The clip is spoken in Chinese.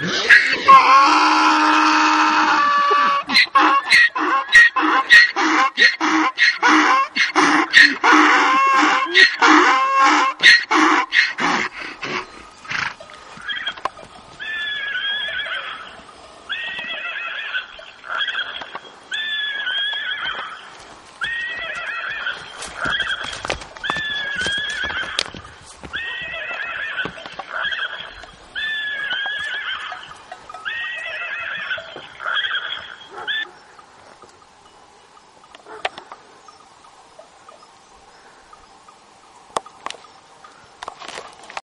你